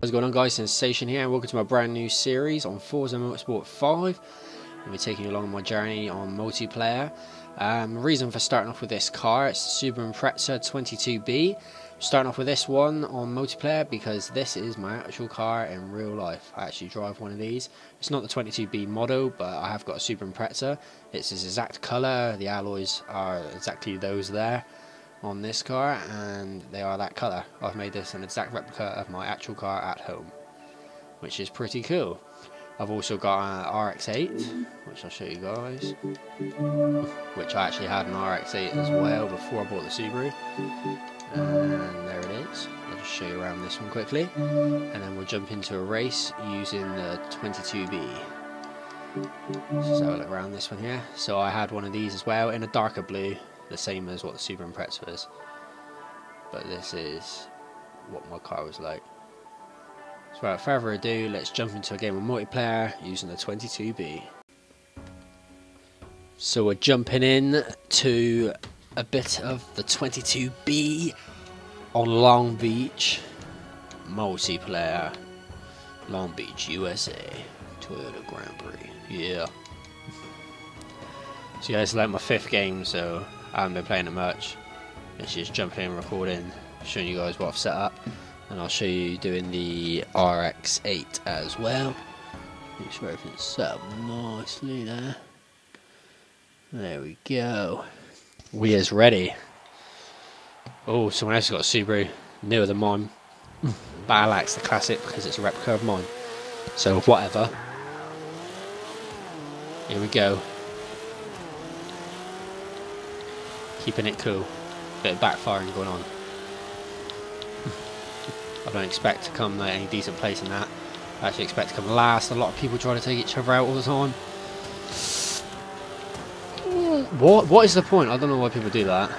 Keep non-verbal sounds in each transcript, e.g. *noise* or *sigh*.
What's going on guys, Sensation here and welcome to my brand new series on Forza Motorsport 5 I'll be taking you along my journey on multiplayer. Um, Reason for starting off with this car, it's the Subaru Impreza 22B Starting off with this one on multiplayer because this is my actual car in real life. I actually drive one of these. It's not the 22B model but I have got a Subaru Impreza. It's its exact colour, the alloys are exactly those there on this car and they are that colour. I've made this an exact replica of my actual car at home which is pretty cool. I've also got an RX-8 which I'll show you guys which I actually had an RX-8 as well before I bought the Subaru and there it is. I'll just show you around this one quickly and then we'll jump into a race using the 22B. So look around this one here. So I had one of these as well in a darker blue the same as what the Subaru Impreza is. But this is what my car was like. So without further ado, let's jump into a game of multiplayer using the 22B. So we're jumping in to a bit of the 22B on Long Beach multiplayer. Long Beach, USA. Toyota Grand Prix. Yeah. So yeah, it's like my fifth game, so I haven't been playing it much. It's just jumping in, recording, showing you guys what I've set up. And I'll show you doing the RX-8 as well. Make sure everything's set up nicely there. There we go. We is ready. Oh, someone else has got a Subaru newer than mine. *laughs* I like the classic because it's a replica of mine. So whatever. Here we go. Keeping it cool. Bit of backfiring going on. *laughs* I don't expect to come like, any decent place in that. I actually expect to come last. A lot of people try to take each other out all the time. What? What is the point? I don't know why people do that.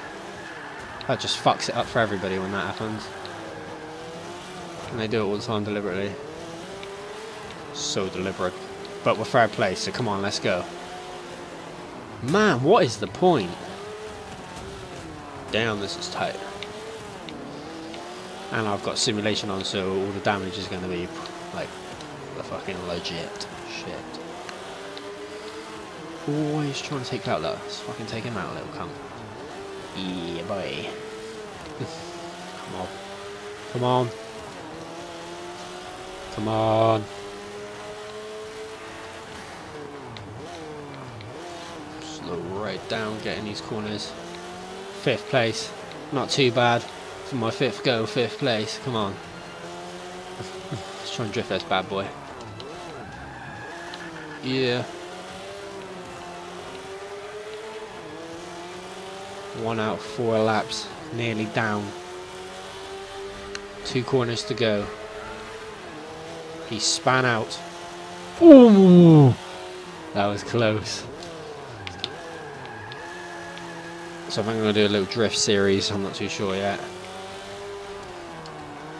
That just fucks it up for everybody when that happens. And they do it all the time deliberately. So deliberate. But we're fair play, so come on, let's go. Man, what is the point? Damn, this is tight. And I've got simulation on, so all the damage is going to be like the fucking legit shit. Always trying to take out that. Let's fucking take him out, little cunt. Yeah, boy. *laughs* Come on. Come on. Come on. Slow right down, getting these corners. Fifth place. Not too bad for my fifth go, fifth place. Come on. Let's try and drift this bad boy. Yeah. One out, four laps. Nearly down. Two corners to go. He span out. Ooh! That was close. So I think I'm going to do a little drift series. I'm not too sure yet. I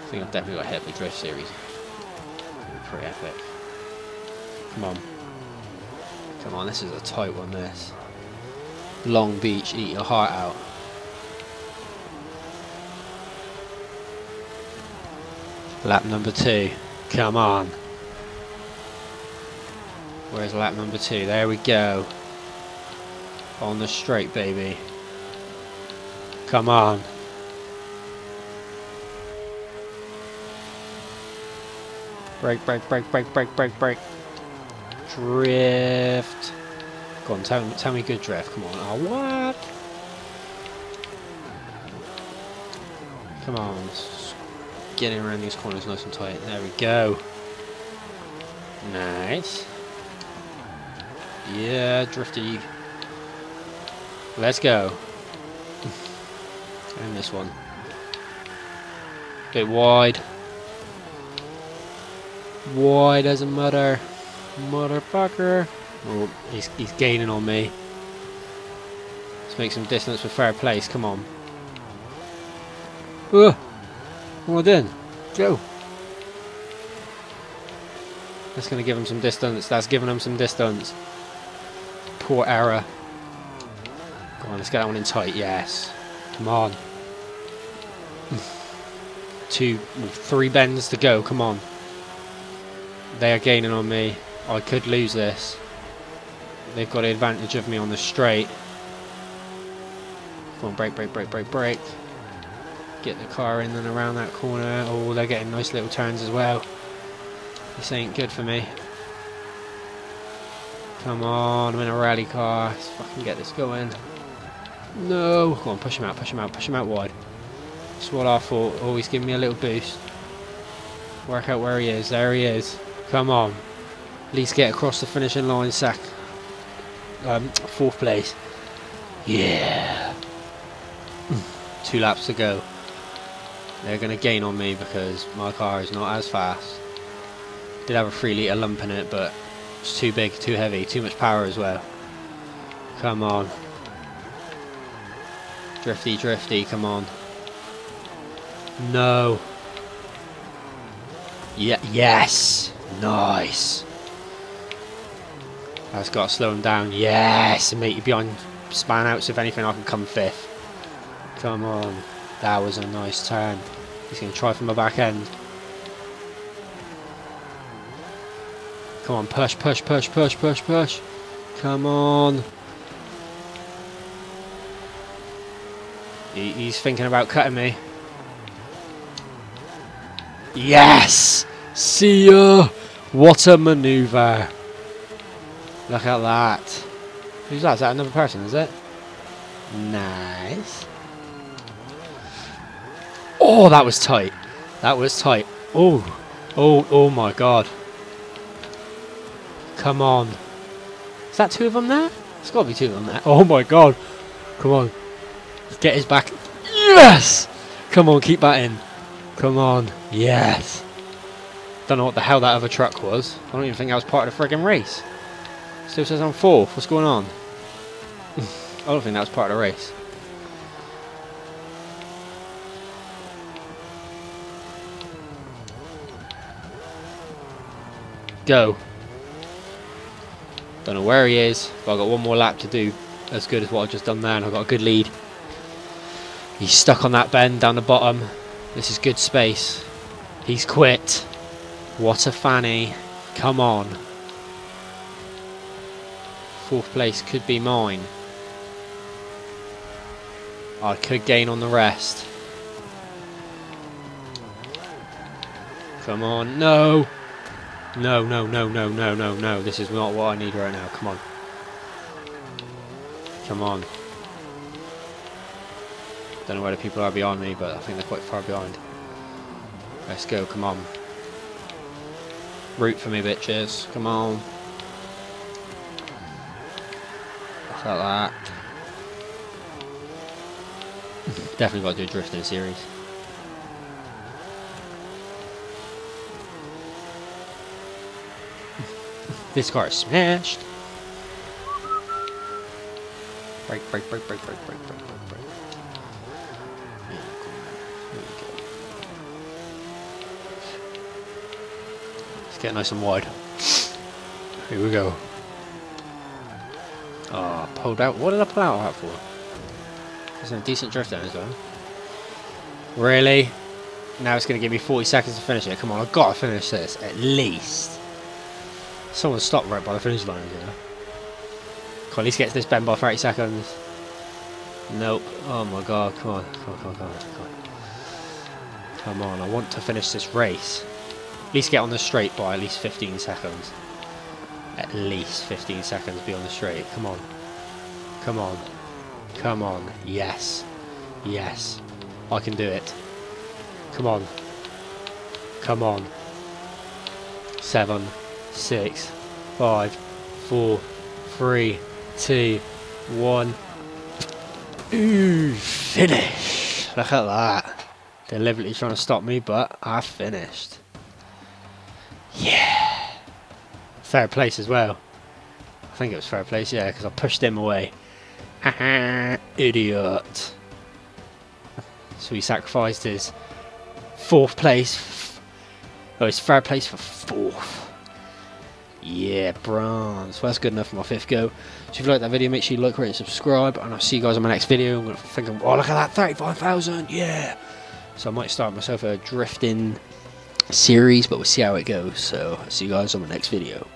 think I've definitely got to hit drift series. Pretty epic. Come on. Come on, this is a tight one, this. Long Beach, eat your heart out. Lap number two. Come on. Where's lap number two? There we go. On the straight, baby. Come on. Brake, brake, brake, brake, brake, brake, brake. Drift. Go on, tell me, tell me good drift. Come on. Oh, what? Come on. Getting around these corners nice and tight. There we go. Nice. Yeah, drifty. Let's go. And this one. Bit wide. Wide as a mother. Motherfucker. Oh, he's, he's gaining on me. Let's make some distance with fair place. Come on. Am I doing? Go. That's going to give him some distance. That's giving him some distance. Poor error. Go on, let's get that one in tight. Yes. Come on. two, three bends to go. Come on. They are gaining on me. I could lose this. They've got the advantage of me on the straight. Come on, brake, brake, brake, brake, brake. Get the car in and around that corner. Oh, they're getting nice little turns as well. This ain't good for me. Come on, I'm in a rally car. Let's fucking get this going. No. Come on, push him out, push him out, push him out wide. That's what I thought. Always give me a little boost. Work out where he is. There he is. Come on. At least get across the finishing line, sack. Um, fourth place. Yeah. Two laps to go. They're going to gain on me because my car is not as fast. Did have a 3 litre lump in it, but it's too big, too heavy, too much power as well. Come on. Drifty, drifty, come on. No. Yeah, yes. Nice. I've got to slow him down. Yes. Make you behind span out, so if anything I can come fifth. Come on. That was a nice turn. He's going to try from the back end. Come on, push, push, push, push, push, push. Come on. He, he's thinking about cutting me. Yes! See ya! What a maneuver. Look at that. Who's that? Is that another person, is it? Nice. Oh, that was tight. That was tight. Oh, oh, oh my god. Come on. Is that two of them there? It's got to be two of them there. Oh my god. Come on. Get his back. Yes! Come on, keep that in. Come on. Yes. Don't know what the hell that other truck was. I don't even think that was part of the friggin' race. Still says I'm fourth. What's going on? *laughs* I don't think that was part of the race. Go. Don't know where he is, but I've got one more lap to do as good as what I've just done there, and I've got a good lead. He's stuck on that bend down the bottom. This is good space. He's quit. What a fanny. Come on. Fourth place could be mine. I could gain on the rest. Come on. No. No, no, no, no, no, no, no. This is not what I need right now. Come on. Come on. Don't know where the people are behind me, but I think they're quite far behind. Let's go, come on. Root for me, bitches. Come on. Like that? *laughs* Definitely got to do a drifting series. *laughs* This car is smashed. Brake, brake, brake, brake, brake, brake, brake, brake, brake. Let's get nice and wide. Here we go. Ah, oh, pulled out. What did I pull out that for? There's a decent drift down as well. Really? Now it's going to give me 40 seconds to finish it. Come on, I've got to finish this, at least. Someone stopped right by the finish line, you know. On, at least get to this bend by 30 seconds. Nope. Oh my god. Come on, come on, come on, come on. Come on, I want to finish this race. At least get on the straight by at least 15 seconds. At least 15 seconds be on the straight. Come on. Come on. Come on. Yes. Yes. I can do it. Come on. Come on. Seven, six, five, four, three, two, one. Ooh, finish. Look at that. Deliberately trying to stop me, but I finished. Yeah. Third place as well. I think it was third place, yeah, because I pushed him away. Haha, *laughs* idiot. So he sacrificed his fourth place. Oh, his third place for fourth. Yeah, bronze. Well, that's good enough for my fifth go. So if you like that video, make sure you like, rate, and subscribe. And I'll see you guys on my next video. I'm going to think, oh, look at that, 35,000. Yeah. So I might start myself a drifting series, but we'll see how it goes. So, see you guys on the next video.